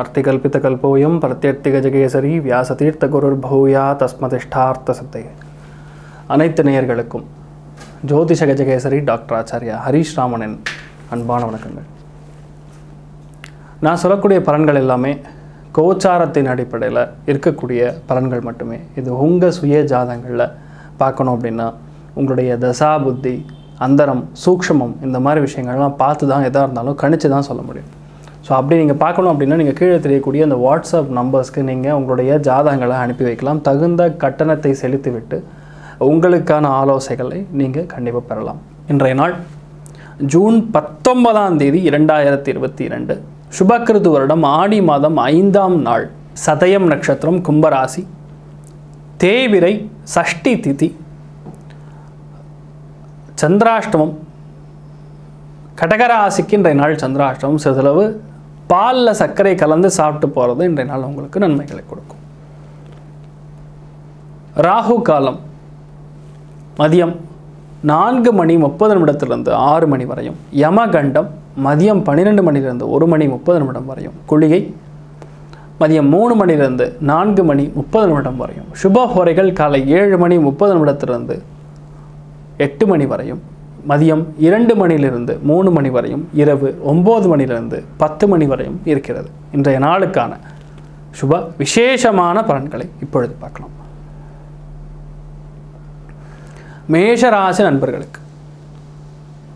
அர்த்திகல்பித்தகல்போயம் பிரத்யர்த்திகஜகேசரி வியாசதீர்த்த குருர் பௌயா தஸ்மதிஷ்டார்த்த சித்தை அனைத்து நேயர்களுக்கும் ஜோதிஷ கஜகேசரி டாக்டர் ஆச்சாரியா ஹரீஷ் ராமனின் அன்பான வணக்கங்கள். நான் சொல்லக்கூடிய பலன்கள் எல்லாமே கோச்சாரத்தின் அடிப்படையில் இருக்கக்கூடிய பலன்கள் மட்டுமே. இது உங்கள் சுய ஜாதங்களில் பார்க்கணும் அப்படின்னா உங்களுடைய தசா புத்தி அந்தரம் சூக்ஷமம் இந்த மாதிரி விஷயங்கள்லாம் பார்த்து தான் எதாக இருந்தாலும் கணிச்சு தான் சொல்ல முடியும். ஸோ அப்படி நீங்கள் பார்க்கணும் அப்படின்னா நீங்கள் கீழே தெரியக்கூடிய அந்த வாட்ஸ்அப் நம்பர்ஸ்க்கு நீங்கள் உங்களுடைய ஜாதகங்களை அனுப்பி வைக்கலாம். தகுந்த கட்டணத்தை செலுத்திவிட்டு உங்களுக்கான ஆலோசனைகளை நீங்கள் கண்டிப்பாக பெறலாம். இன்றைய நாள் ஜூன் பத்தொன்பதாம் தேதி இரண்டாயிரத்தி இருபத்தி இரண்டு சுபக்கிருது வருடம் ஆடி மாதம் ஐந்தாம் நாள். சதயம் நட்சத்திரம் கும்பராசி. தேவிரை சஷ்டி திதி. சந்திராஷ்டமம். கடகராசிக்கு இன்றைய நாள் சந்திராஷ்டமம். சிறிதளவு பாலில் சர்க்கரை கலந்து சாப்பிட்டு போகிறது இன்றைய நாள் உங்களுக்கு நன்மைகளை கொடுக்கும். ராகு காலம் மதியம் நான்கு மணி முப்பது நிமிடத்திலிருந்து ஆறு மணி வரையும். யமகண்டம் மதியம் பன்னிரெண்டு மணிலிருந்து ஒரு மணி முப்பது நிமிடம் வரையும். குளிகை மதியம் மூணு மணிலிருந்து நான்கு மணி முப்பது நிமிடம் வரையும். சுபஹோரைகள் காலை ஏழு மணி முப்பது நிமிடத்திலிருந்து எட்டு மணி வரையும். மதியம் இரண்டு மணியிலிருந்து மூணு மணி வரையும் இரவு ஒம்பது மணியிலிருந்து பத்து மணி வரையும் இருக்கிறது. இன்றைய நாளுக்கான சுப விசேஷமான பலன்களை இப்பொழுது பார்க்கலாம். மேஷராசி நண்பர்களுக்கு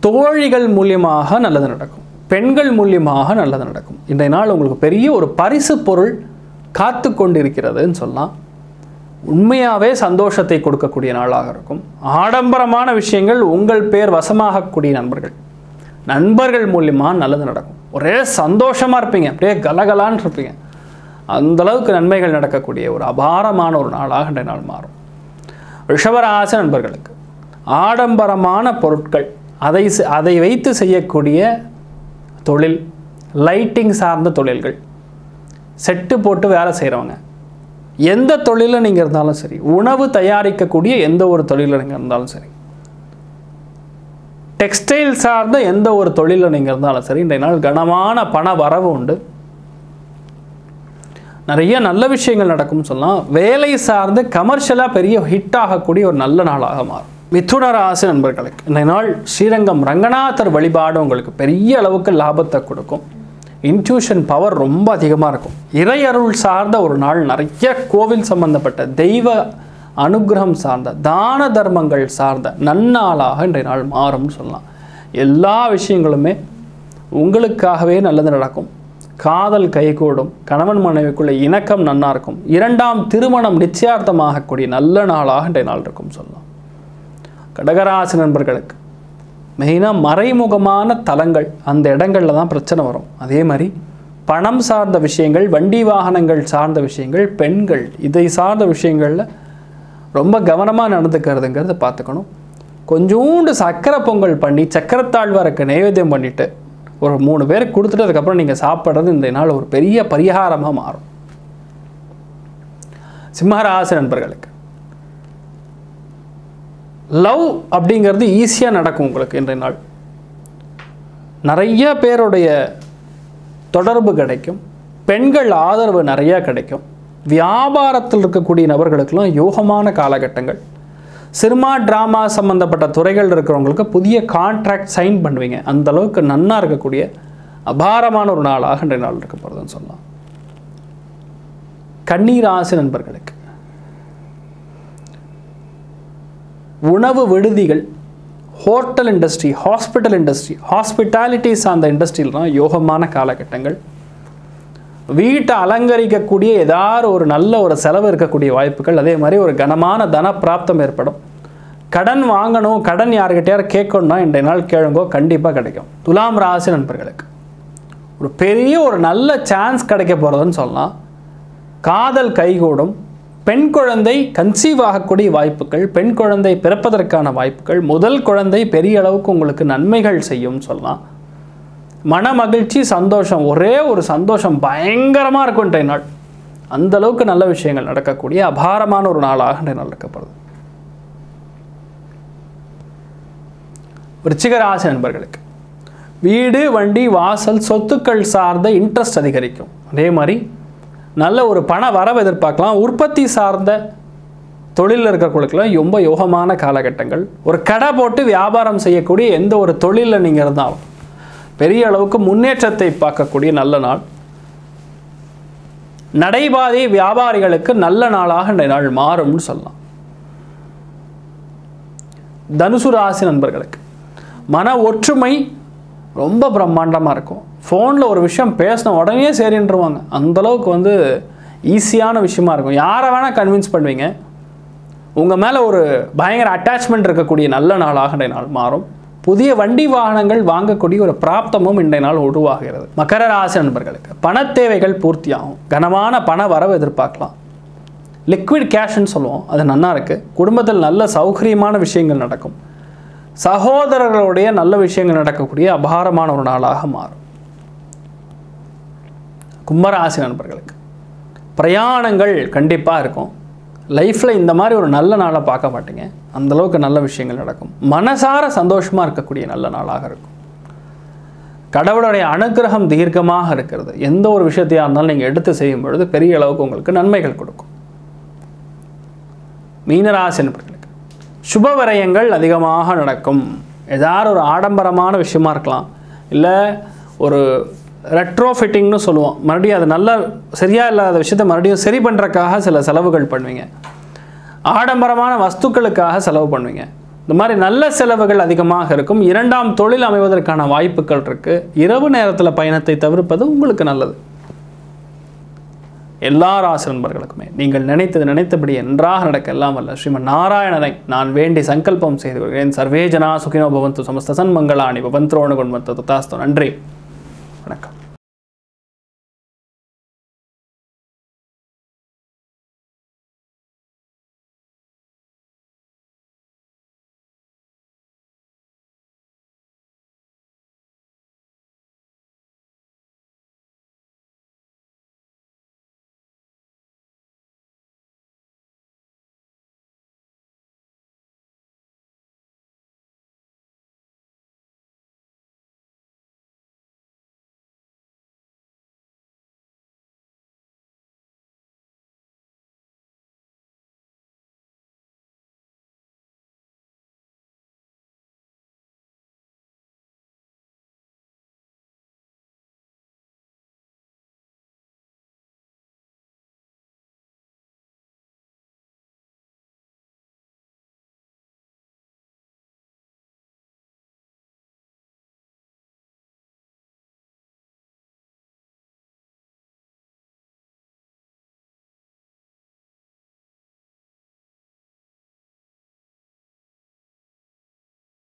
தோழிகள் மூலியமாக நல்லது நடக்கும் பெண்கள் மூலியமாக நல்லது நடக்கும். இன்றைய நாள் உங்களுக்கு பெரிய ஒரு பரிசு பொருள் காத்து கொண்டிருக்கிறதுன்னு சொல்லலாம். உண்மையாகவே சந்தோஷத்தை கொடுக்கக்கூடிய நாளாக இருக்கும். ஆடம்பரமான விஷயங்கள் உங்கள் பேர் வசமாகக்கூடிய நண்பர்கள். நண்பர்கள் மூலியமாக நல்லது நடக்கும். ஒரே சந்தோஷமாக இருப்பீங்க. அப்படியே கலகலான்னு இருப்பீங்க. அந்த அளவுக்கு நன்மைகள் நடக்கக்கூடிய ஒரு அபாரமான ஒரு நாளாக இன்றைய நாள் மாறும். ரிஷபராசி நண்பர்களுக்கு ஆடம்பரமான பொருட்கள் அதை அதை வைத்து செய்யக்கூடிய தொழில் லைட்டிங் சார்ந்த தொழில்கள் செட்டு போட்டு வேலை செய்கிறவங்க எந்த தொழிலில் நீங்கள் இருந்தாலும் சரி உணவு தயாரிக்கக்கூடிய எந்த ஒரு தொழிலில் நீங்கள் இருந்தாலும் சரி டெக்ஸ்டைல் சார்ந்த எந்த ஒரு தொழிலில் நீங்கள் இருந்தாலும் சரி இன்றைய நாள் கனமான பண வரவு உண்டு. நிறைய நல்ல விஷயங்கள் நடக்கும்னு சொல்லலாம். வேலை சார்ந்து கமர்ஷியலாக பெரிய ஹிட் ஆகக்கூடிய ஒரு நல்ல நாளாக மாறும். மிதுன ராசி நண்பர்களுக்கு இன்றைய நாள் ஸ்ரீரங்கம் ரங்கநாதர் வழிபாடு உங்களுக்கு பெரிய அளவுக்கு லாபத்தை கொடுக்கும். இன்ட்யூஷன் பவர் ரொம்ப அதிகமாக இருக்கும். இறையருள் சார்ந்த ஒரு நாள் நிறைய கோவில் சம்பந்தப்பட்ட தெய்வ அனுக்கிரகம் சார்ந்த தான தர்மங்கள் சார்ந்த நன்னாளாக இன்றைய நாள் மாறும்னு சொல்லலாம். எல்லா விஷயங்களுமே உங்களுக்காகவே நல்லது நடக்கும். காதல் கைகூடும் கணவன் மனைவிக்குள்ள இணக்கம் நன்னா இருக்கும். இரண்டாம் திருமணம் நிச்சயார்த்தமாகக்கூடிய நல்ல நாளாக இன்றைய நாள் இருக்கும் சொல்லலாம். கடகராசி நண்பர்களுக்கு மெயினாக மறைமுகமான தலங்கள் அந்த இடங்களில் தான் பிரச்சனை வரும். அதே மாதிரி பணம் சார்ந்த விஷயங்கள் வண்டி வாகனங்கள் சார்ந்த விஷயங்கள் பெண்கள் இதை சார்ந்த விஷயங்களில் ரொம்ப கவனமாக நடந்துக்கிறதுங்கிறத பார்த்துக்கணும். கொஞ்சோண்டு சக்கரை பொங்கல் பண்ணி சக்கரத்தாழ்வாருக்கு நைவேத்தியம் பண்ணிவிட்டு ஒரு மூணு பேருக்கு கொடுத்துட்டு அதுக்கப்புறம் நீங்கள் சாப்பிட்றது இந்த நாள் ஒரு பெரிய பரிகாரமாக மாறும். சிம்மராசி நண்பர்களுக்கு. லவ் அப்படிங்கிறது ஈஸியாக நடக்கும் உங்களுக்கு இன்றைய நாள். நிறைய பேருடைய தொடர்பு கிடைக்கும். பெண்கள் ஆதரவு நிறையா கிடைக்கும். வியாபாரத்தில் இருக்கக்கூடிய நபர்களுக்கெல்லாம் யோகமான காலகட்டங்கள். சினிமா ட்ராமா சம்மந்தப்பட்ட துறைகள் இருக்கிறவங்களுக்கு புதிய கான்ட்ராக்ட் சைன் பண்ணுவீங்க. அந்த அளவுக்கு நன்னா இருக்கக்கூடிய அபாரமான ஒரு நாளாக இன்றைய நாள் இருக்க போகிறதுன்னு சொல்லலாம். கண்ணீராசி நண்பர்களுக்கு உணவு விடுதிகள் hotel industry hospital industry hospitality சார்ந்த இண்டஸ்ட்ரியிலாம் யோகமான காலகட்டங்கள். வீட்டை அலங்கரிக்கக்கூடிய ஏதாவது ஒரு நல்ல ஒரு செலவு இருக்கக்கூடிய வாய்ப்புகள் அதே மாதிரி ஒரு கனமான தன பிராப்தம் ஏற்படும். கடன் வாங்கணும் கடன் யாருக்கிட்டையாவது கேட்கணும்னா இன்றைய நாள் கேளுங்கோ கண்டிப்பாக கிடைக்கும். துலாம் ராசி நண்பர்களுக்கு. ஒரு பெரிய ஒரு நல்ல சான்ஸ் கிடைக்க போகிறதுன்னு சொல்லலாம் காதல் கைகூடும் பெண் குழந்தை கன்சீவ் ஆகக்கூடிய வாய்ப்புகள் பெண் குழந்தை பிறப்பதற்கான வாய்ப்புகள் முதல் குழந்தை பெரிய அளவுக்கு உங்களுக்கு நன்மைகள் செய்யும் சொல்லலாம். மன மகிழ்ச்சி சந்தோஷம் ஒரே ஒரு சந்தோஷம் பயங்கரமாக இருக்கும் இன்றைய நாள். அந்த அளவுக்கு நல்ல விஷயங்கள் நடக்கக்கூடிய அபாரமான ஒரு நாளாக இன்றைய நாள் இருக்கப்படுது விருச்சிக ராசி நண்பர்களுக்கு வீடு வண்டி வாசல் சொத்துக்கள் சார்ந்த இன்ட்ரெஸ்ட் அதிகரிக்கும். அதே மாதிரி நல்ல ஒரு பண வரவை எதிர்பார்க்கலாம். உற்பத்தி சார்ந்த தொழிலில் இருக்கிறவங்களுக்குலாம் ரொம்ப யோகமான காலகட்டங்கள். ஒரு கடை போட்டு வியாபாரம் செய்யக்கூடிய எந்த ஒரு தொழிலில் நீங்கள் இருந்தாலும் பெரிய அளவுக்கு முன்னேற்றத்தை பார்க்கக்கூடிய நல்ல நாள். நடைபாதை வியாபாரிகளுக்கு நல்ல நாளாக இந்த நாள் மாறும்னு சொல்லலாம். தனுசு ராசி நண்பர்களுக்கு மன ஒற்றுமை ரொம்ப பிரம்மாண்டமாக இருக்கும். ஃபோனில் ஒரு விஷயம் பேசின உடனே சரின்றுவாங்க. அந்தளவுக்கு வந்து ஈஸியான விஷயமா இருக்கும். யாரை வேணால் கன்வின்ஸ் பண்ணுவீங்க. உங்கள் மேலே ஒரு பயங்கர அட்டாச்மெண்ட் இருக்கக்கூடிய நல்ல நாளாக இன்றைய நாள் மாறும். புதிய வண்டி வாகனங்கள் வாங்கக்கூடிய ஒரு பிராப்தமும் இன்றைய நாள் உருவாகிறது. மகர ராசி நண்பர்களுக்கு பணத் தேவைகள் பூர்த்தியாகும். கனமான பண வரவு எதிர்பார்க்கலாம். லிக்விட் கேஷ்ன்னு சொல்லுவோம். அது நல்லா இருக்குது குடும்பத்தில் நல்ல சௌகரியமான விஷயங்கள் நடக்கும். சகோதரர்களுடைய நல்ல விஷயங்கள் நடக்கக்கூடிய அபாரமான ஒரு நாளாக மாறும். கும்பராசி நண்பர்களுக்கு. பிரயாணங்கள் கண்டிப்பாக இருக்கும். லைஃப்பில் இந்த மாதிரி ஒரு நல்ல நாளாக பார்க்க மாட்டீங்க. அந்தளவுக்கு நல்ல விஷயங்கள் நடக்கும். மனசார சந்தோஷமாக இருக்கக்கூடிய நல்ல நாளாக இருக்கும். கடவுளுடைய அனுகிரகம் தீர்க்கமாக இருக்கிறது. எந்த ஒரு விஷயத்தையாக இருந்தாலும் நீங்கள் எடுத்து செய்யும் பொழுது பெரிய அளவுக்கு உங்களுக்கு நன்மைகள் கொடுக்கும். மீனராசி நண்பர்களுக்கு சுப விரயங்கள் அதிகமாக நடக்கும். ஏதாவது ஒரு ஆடம்பரமான விஷயமா இருக்கலாம். இல்லை ஒரு ரெட்ரோ ஃபிட்டிங்னு சொல்லுவோம். மறுபடியும் அது நல்ல சரியாக இல்லாத விஷயத்தை மறுபடியும் சரி பண்ணுறக்காக சில செலவுகள் பண்ணுவீங்க. ஆடம்பரமான வஸ்துக்களுக்காக செலவு பண்ணுவீங்க. இந்த மாதிரி நல்ல செலவுகள் அதிகமாக இருக்கும். இரண்டாம் தொழில் அமைவதற்கான வாய்ப்புகள் இருக்குது இரவு நேரத்தில் பயணத்தை தவிர்ப்பது உங்களுக்கு நல்லது. எல்லா ராசி நண்பர்களுக்குமே நீங்கள் நினைத்தது நினைத்தபடி என்றாக நடக்க எல்லாம் வல்ல ஸ்ரீமன் நாராயணனை நான் வேண்டி சங்கல்பம் செய்து கொள்கிறேன். சர்வேஜனா சுகினோ பவந்து சமஸ்த சன்மங்களாணி பவந்த்ரோணு கொண்டு தத்தாஸ்தோ நன்றி.